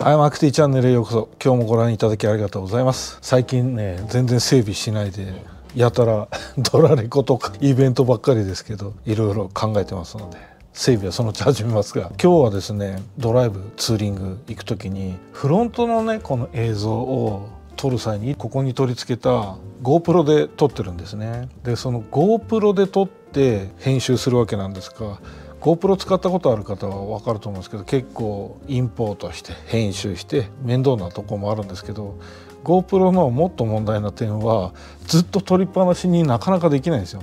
アイマークティチャンネルへようこそ。今日もご覧いただきありがとうございます。最近ね全然整備しないでやたら ドラレコとかイベントばっかりですけどいろいろ考えてますので整備はそのうち始めますが。今日はですねドライブツーリング行く時にフロントのねこの映像を撮る際にここに取り付けた GoPro で撮ってるんですね。でその GoPro で撮って編集するわけなんですが GoPro 使ったことある方は分かると思うんですけど結構インポートして編集して面倒なとこもあるんですけど GoPro のもっと問題な点はずっと撮りっぱなしになかなかできないんですよ。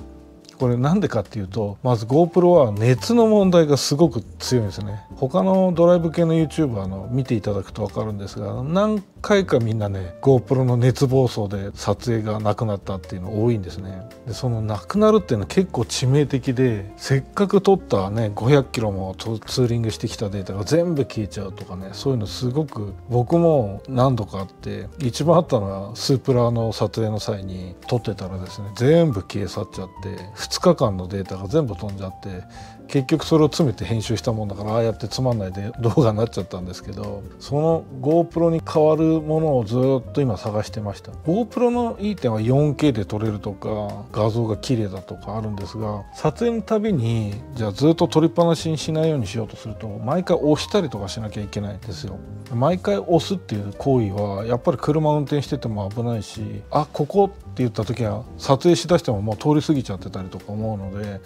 これなんでかっていうとまず GoPro は熱の問題がすごく強いんですね他のドライブ系の YouTuber の見ていただくと分かるんですが何回かみんなね GoPro の熱暴走で撮影がなくなったっていうの多いんですね。でそのなくなるっていうのは結構致命的でせっかく撮ったね500キロもツーリングしてきたデータが全部消えちゃうとかねそういうのすごく僕も何度かあって一番あったのはスープラの撮影の際に撮ってたらですね全部消え去っちゃって2日間のデータが全部飛んじゃって結局それを詰めて編集したもんだからああやってつまんないで動画になっちゃったんですけどその GoPro に代わるものをずっと今探してました。GoPro のいい点は 4K で撮れるとか画像が綺麗だとかあるんですが撮影のたびにじゃあずっと撮りっぱなしにしないようにしようとすると毎回押したりとかしなきゃいけないんですよ。毎回押すっていう行為はやっぱり車運転してても危ないしあここって言った時は撮影しだしてももう通り過ぎちゃってたりとか思うので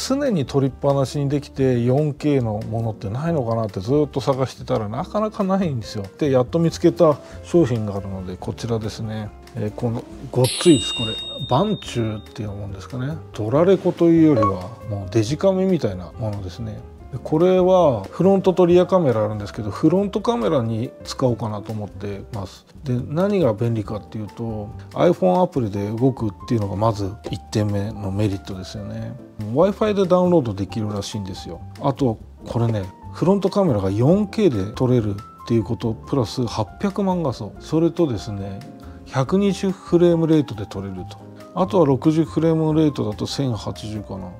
常に取りっぱなしにできて 4K のものってないのかなってずっと探してたらなかなかないんですよ。でやっと見つけた商品があるのでこちらですね、えー、このごっついです。これバンチューっていうもんですかね。ドラレコというよりはもうデジカメみたいなものですね。これはフロントとリアカメラあるんですけどフロントカメラに使おうかなと思ってます。で何が便利かっていうと iPhone アプリで動くっていうのがまず1点目のメリットですよね。W i f i でダウンロードできるらしいんですよ。あとこれねフロントカメラが 4K で撮れるっていうことプラス800万画素。それとですね120フレームレートで撮れると。あとは60フレームレートだと1080かな。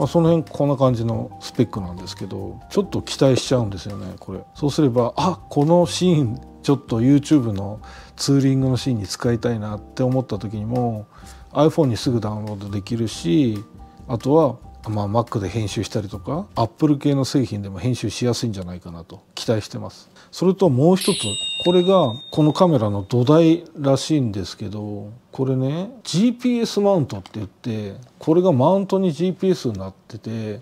まあ、その辺こんな感じのスペックなんですけどちょっと期待しちゃうんですよねこれ。そうすればあこのシーンちょっと YouTube のツーリングのシーンに使いたいなって思った時にも iPhone にすぐダウンロードできるしあとはまあ、Mac で編集したりとか Apple 系の製品でも編集しやすいんじゃないかなと期待してます。それともう一つこれがこのカメラの土台らしいんですけどこれね GPS マウントって言ってこれがマウントに GPS になってて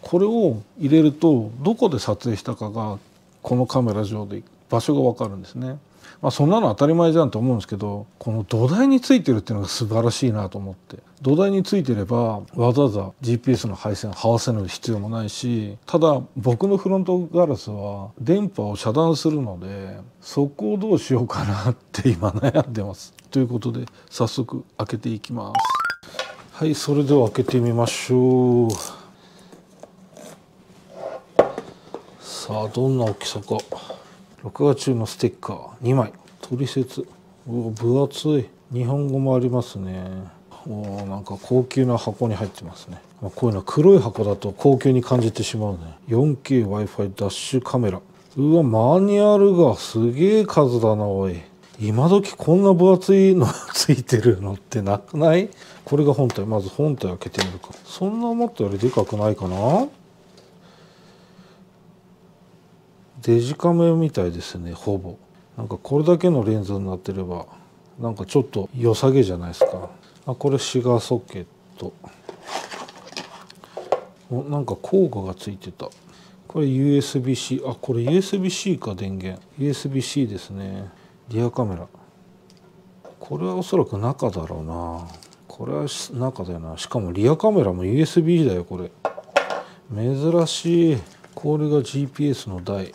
これを入れるとどこで撮影したかがこのカメラ上で場所が分かるんですね。まあ、そんなの当たり前じゃんと思うんですけどこの土台についてるっていうのが素晴らしいなと思って土台についてればわざわざ GPS の配線を合わせる必要もないしただ僕のフロントガラスは電波を遮断するのでそこをどうしようかなって今悩んでます。ということで早速開けていきます。はいそれでは開けてみましょう。さあどんな大きさか。録画中のステッカー2枚。取説お分厚い。日本語もありますね。おなんか高級な箱に入ってますね。まこういうのは黒い箱だと高級に感じてしまうね。4KWi-Fi ダッシュカメラ。うわマニュアルがすげえ数だなおい。今時こんな分厚いの ついてるのってなくない？これが本体。まず本体開けてみるか。そんな思ったよりでかくないかな？デジカメみたいですねほぼ。なんかこれだけのレンズになってればなんかちょっと良さげじゃないですか。あこれシガーソケット。おなんか工具がついてた。これ USB-C あこれ USB-C か電源。USB-C ですね。リアカメラ。これはおそらく中だろうな。これは中だよな。しかもリアカメラも USB だよこれ。珍しい。これが GPS の台。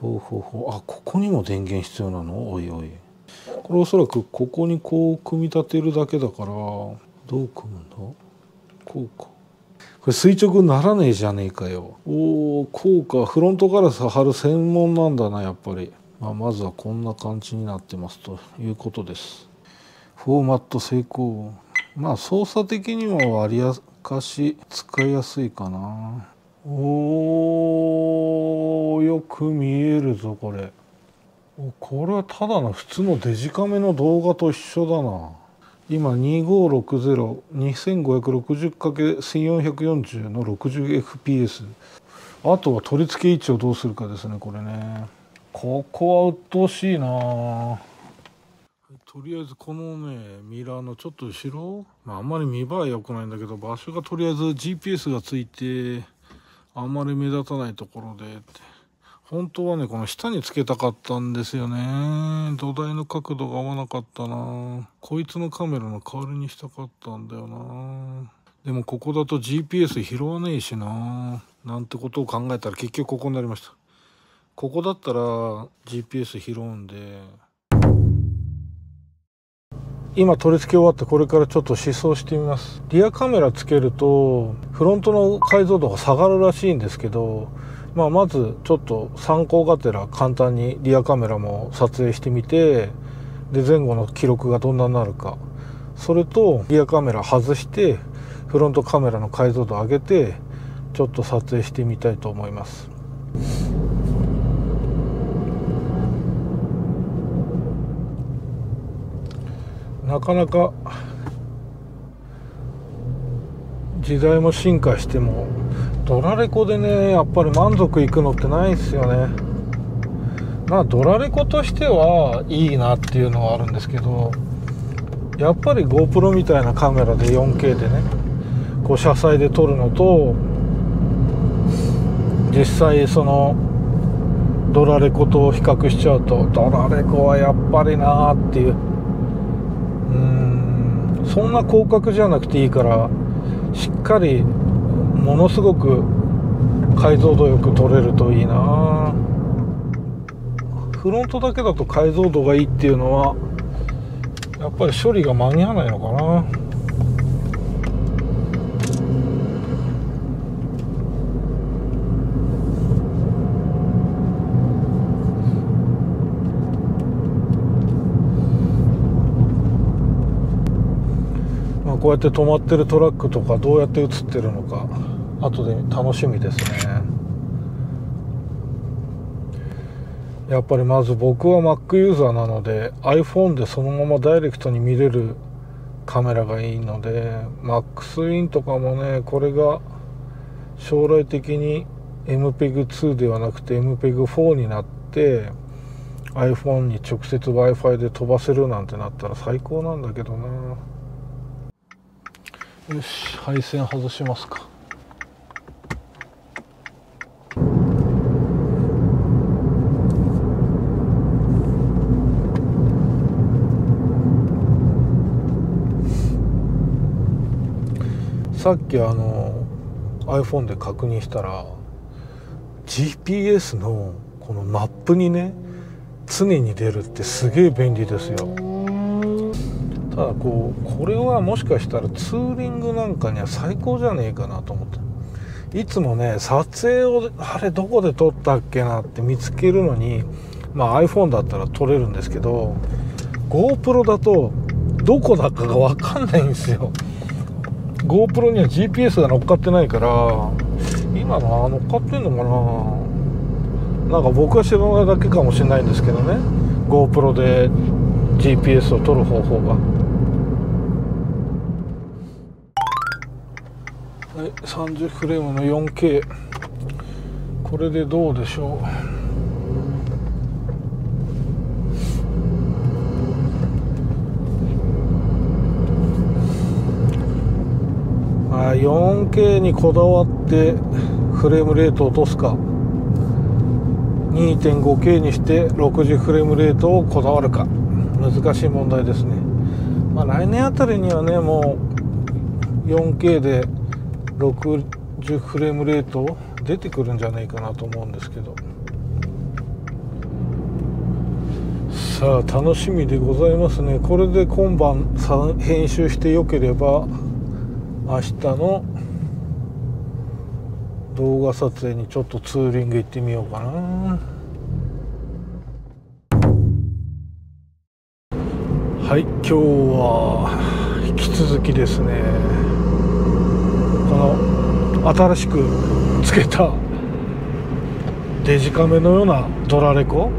ほうほうほう。あここにも電源必要なの？おいおい。これおそらくここにこう組み立てるだけだからどう組むんだ？こうか。これ垂直ならねえじゃねえかよ。おおこうか。フロントガラス貼る専門なんだなやっぱり、まあ、まずはこんな感じになってますということです。フォーマット成功。まあ操作的にも割りかし使いやすいかな。おーよく見えるぞこれ。これはただの普通のデジカメの動画と一緒だな。今 25602560×1440 の 60fps あとは取り付け位置をどうするかですねこれね。ここは鬱陶しいな。とりあえずこのねミラーのちょっと後ろ、まあ、あんまり見栄え良くないんだけど場所がとりあえず GPS がついてあんまり目立たないところで。本当はねこの下につけたかったんですよね。土台の角度が合わなかったな。こいつのカメラの代わりにしたかったんだよな。でもここだと GPS 拾わねえしな。なんてことを考えたら結局ここになりました。ここだったら GPS 拾うんで。今取り付け終わってこれからちょっと試走してみます。リアカメラつけるとフロントの解像度が下がるらしいんですけど、まあ、まずちょっと参考がてら簡単にリアカメラも撮影してみてで前後の記録がどんなになるか。それとリアカメラ外してフロントカメラの解像度上げてちょっと撮影してみたいと思います。なかなか時代も進化してもドラレコでねやっぱり満足いくのってないですよね。まあドラレコとしてはいいなっていうのはあるんですけどやっぱり GoPro みたいなカメラで 4K でねこう車載で撮るのと実際そのドラレコと比較しちゃうとドラレコはやっぱりなーっていう。そんな広角じゃなくていいからしっかりものすごく解像度よく撮れるといいな。フロントだけだと解像度がいいっていうのはやっぱり処理が間に合わないのかな。こうやって止まってるトラックとかどうやって映ってるのか後で楽しみですね。やっぱりまず僕は Mac ユーザーなので iPhone でそのままダイレクトに見れるカメラがいいので MaxIn とかもねこれが将来的に MPEG2 ではなくて MPEG4 になって iPhone に直接 Wi-Fi で飛ばせるなんてなったら最高なんだけどな。よし配線外しますかさっきあの iPhone で確認したら GPS のこのマップにね常に出るってすげえ便利ですよ。ただこうこれはもしかしたらツーリングなんかには最高じゃねえかなと思って。いつもね撮影をあれどこで撮ったっけなって見つけるのにまあ iPhone だったら撮れるんですけど GoPro だとどこだかが分かんないんですよ。GoPro には GPS が乗っかってないから今の乗っかってんのかな。なんか僕は知らないだけかもしれないんですけどね。GoPro で GPS を取る方法が。はい30フレームの 4K これでどうでしょう。あ 4K にこだわってフレームレートを落とすか。2.5K にして60フレームレートをこだわるか。難しい問題ですね。まあ来年あたりにはねもう 4K で60フレームレート出てくるんじゃないかなと思うんですけど。さあ楽しみでございますね。これで今晩編集してよければ明日の動画撮影にちょっとツーリング行ってみようかな。はい今日は引き続きですね。この新しくつけたデジカメのようなドラレコ？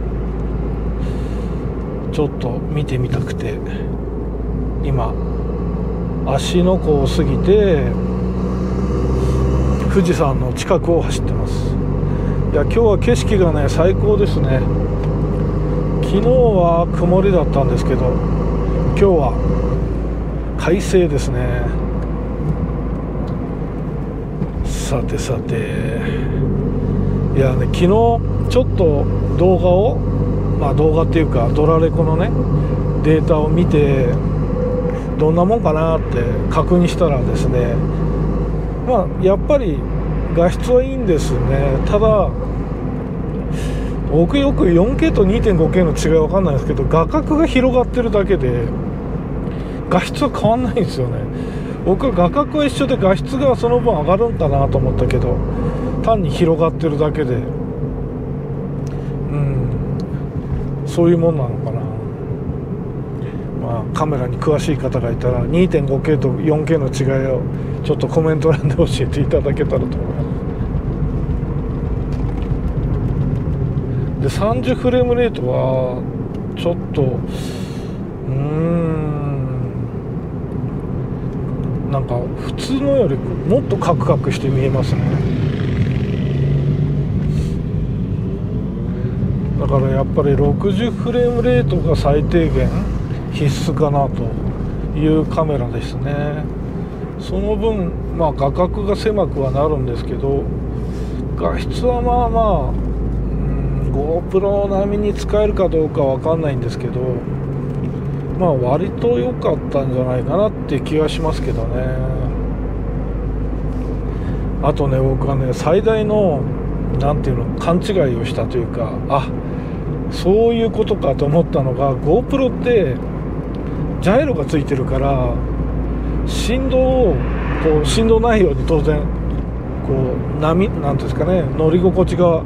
ちょっと見てみたくて今芦ノ湖を過ぎて富士山の近くを走ってます。いや今日は景色がね最高ですね。昨日は曇りだったんですけど今日は快晴ですね。さてさて。いやね昨日ちょっと動画をまあ動画っていうかドラレコのねデータを見てどんなもんかなって確認したらですねまあやっぱり画質はいいんですね。ただ僕よく 4K と 2.5K の違い分かんないですけど画角が広がってるだけで画質は変わんないんですよね。僕は画角は一緒で画質がその分上がるんだなと思ったけど単に広がってるだけで。うん。そういうもんなのかな。まあカメラに詳しい方がいたら 2.5K と 4K の違いをちょっとコメント欄で教えていただけたらと思います。で30フレームレートはちょっとうん。なんか普通のよりもっとカクカクして見えますね。だからやっぱり60フレームレートが最低限必須かなというカメラですね。その分まあ画角が狭くはなるんですけど画質はまあまあ、GoPro 並みに使えるかどうかわかんないんですけどまあ割と良かったんじゃないかなって気がしますけどね。あとね僕はね最大の何ていうの勘違いをしたというかあそういうことかと思ったのが GoPro ってジャイロがついてるから振動をこう振動ないように当然こう波なんですかね乗り心地が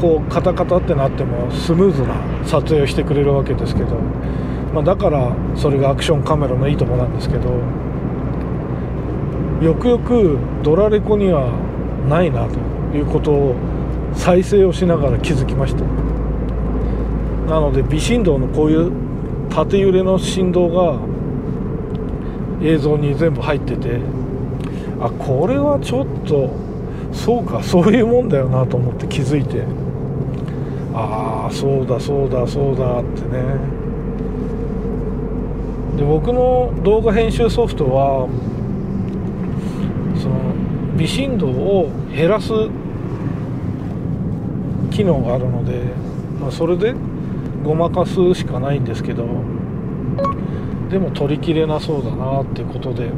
こうカタカタってなってもスムーズな撮影をしてくれるわけですけど、まあ、だからそれがアクションカメラのいいとこなんですけどよくよくドラレコにはないなということを再生をしながら気づきました。なので微振動のこういう縦揺れの振動が映像に全部入っててあこれはちょっとそうかそういうもんだよなと思って気づいてああそうだそうだそうだってね。で僕の動画編集ソフトはその微振動を減らす機能があるので、まあ、それでごまかすしかないんですけどでも取りきれなそうだなっていうことで。う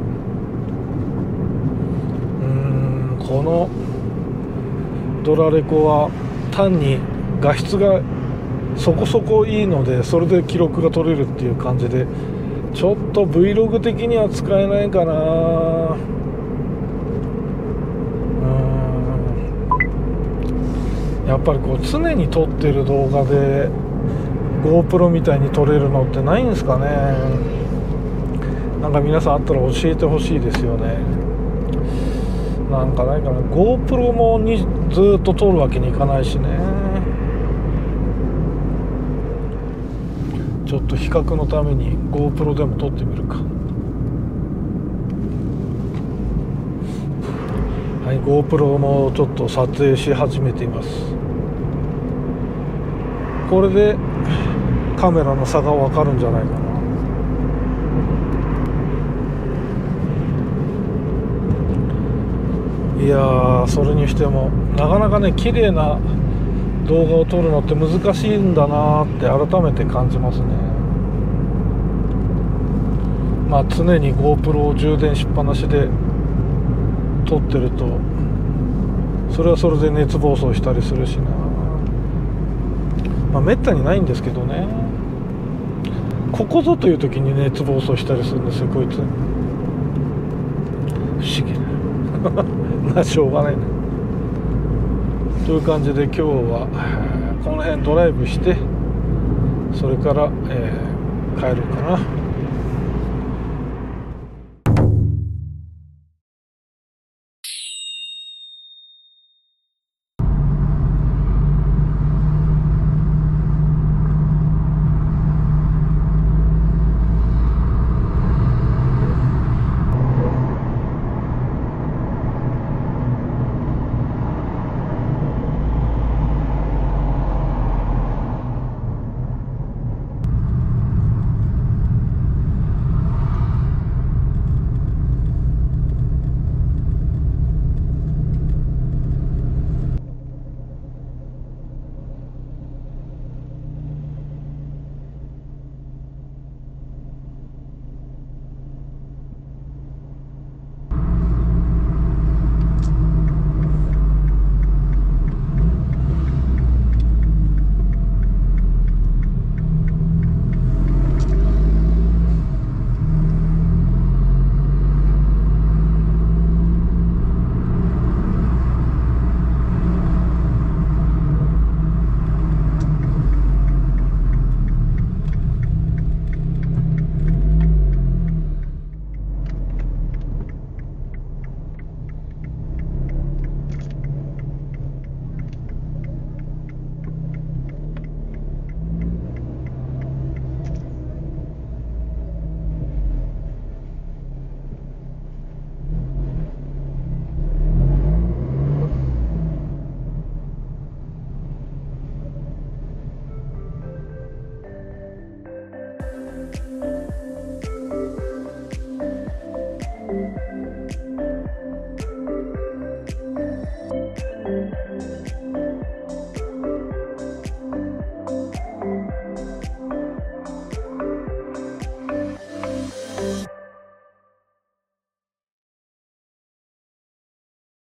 ーんこのドラレコは単に画質がそこそこいいのでそれで記録が取れるっていう感じでちょっと Vlog 的には使えないかな。やっぱりこう常に撮ってる動画で GoPro みたいに撮れるのってないんですかね。なんか皆さんあったら教えてほしいですよね。なんかないかな。GoPro もにずっと撮るわけにいかないしね。ちょっと比較のために GoPro でも撮ってみるか。はい GoPro もちょっと撮影し始めています。これでカメラの差が分かるんじゃないかな。いやそれにしてもなかなかね綺麗な動画を撮るのって難しいんだなって改めて感じますね。まあ常に GoPro を充電しっぱなしで撮ってるとそれはそれで熱暴走したりするしな。まあめったにないんですけどね。ここぞという時に熱暴走したりするんですよこいつ。不思議な。まあしょうがないねという感じで今日はこの辺ドライブしてそれから、え、帰ろうかな。